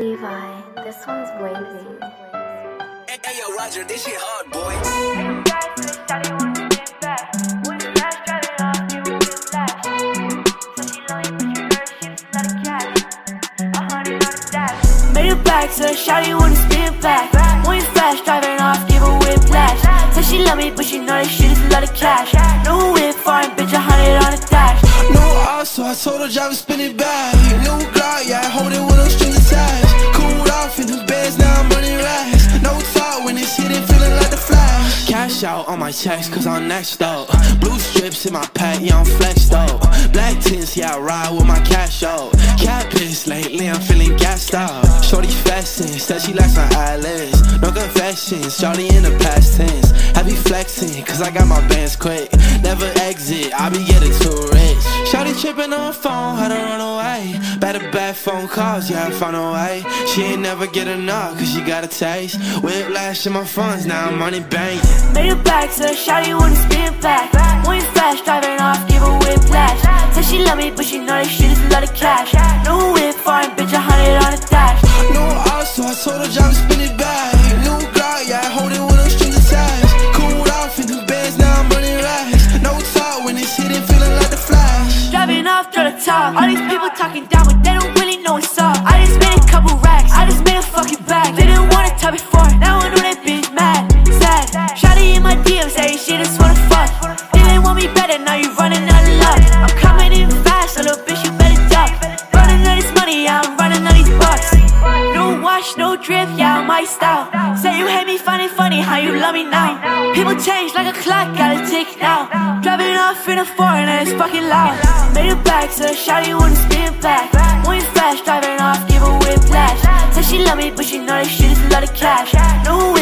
Levi, this one's wavy. Hey, hey, yo, Roger, this shit hard, boy. Made it back, so shawty wanna spin back. When you fast, driving off, give a whiplash. Said she love me, but she know that shit is a lot of cash. No whip, foreign bitch, a hundred on the dash. No off, so I told her drive and spin it back. Cash out on my checks, cause I'm next up. Blue strips in my pack, yeah, I'm flexed up. Black tints, yeah, I ride with my cash out. Cat piss lately, I'm feeling gassed out. Shorty fasting, said she likes my eyelids. No confessions, Shorty in the past tense. I be flexing, cause I got my bands quick. Never exit, I be getting too rich. Shorty tripping on phone, had to run away. Better bad phone calls, yeah, I found a way. She ain't never get enough, cause she got a taste. Whiplash in my funds, now I'm money bank. Made it back, so shawty wanna spin back. When you fast, driving off, give a whiplash. Said she love me, but she know that shit is a lot of cash. No whip, foreign bitch, a hundred on the dash. No off, so I told her drive Driving off to the top. All these people talking down, but they don't really know what's up. I just made a couple racks. I just made a fucking bag. They didn't wanna top before. Now I know that bitch mad. Sad. Shawty in my DMs saying she just wanna fuck. They didn't want me better, now you running out of luck. I'm coming in fast, so little bitch, you better duck. Running all this money, yeah, I'm running all these bucks. No wash, no drip, yeah, I'm. Say you hate me, it funny how you love me now. People change like a clock, gotta tick now. Driving off in a foreign and it's fucking loud. Made it back, so shawty wanna spin back. When you fast, driving off, give a whiplash. Said she love me, but she know that shit is a lot of cash. No